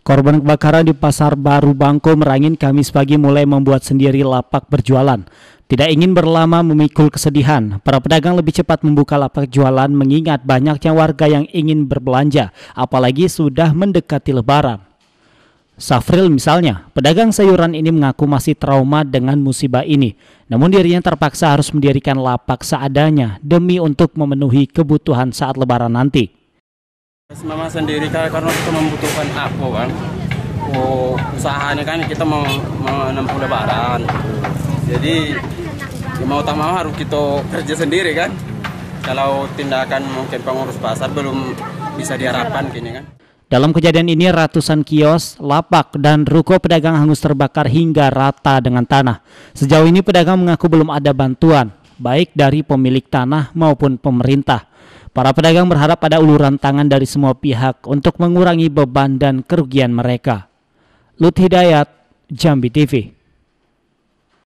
Korban kebakaran di Pasar Baru Bangko Merangin Kamis pagi mulai membuat sendiri lapak berjualan. Tidak ingin berlama memikul kesedihan, para pedagang lebih cepat membuka lapak jualan mengingat banyaknya warga yang ingin berbelanja, apalagi sudah mendekati lebaran. Safril misalnya, pedagang sayuran ini mengaku masih trauma dengan musibah ini. Namun dirinya terpaksa harus mendirikan lapak seadanya demi untuk memenuhi kebutuhan saat lebaran nanti. Mama sendiri kan karena kita membutuhkan aku kan. Oh, usahanya kan kita mau menempuh lebaran. Jadi ya mau tak mau harus kita kerja sendiri kan. Kalau tindakan mungkin pengurus pasar belum bisa diharapkan kini kan. Dalam kejadian ini ratusan kios, lapak, dan ruko pedagang hangus terbakar hingga rata dengan tanah. Sejauh ini pedagang mengaku belum ada bantuan, baik dari pemilik tanah maupun pemerintah. Para pedagang berharap ada uluran tangan dari semua pihak untuk mengurangi beban dan kerugian mereka. Lut Hidayat, Jambi TV.